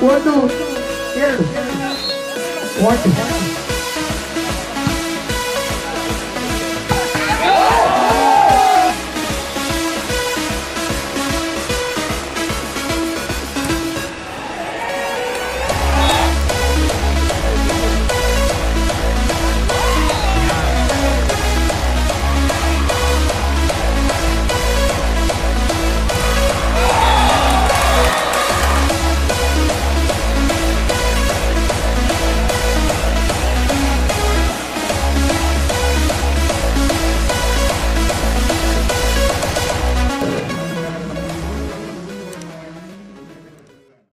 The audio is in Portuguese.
Quando. Pode.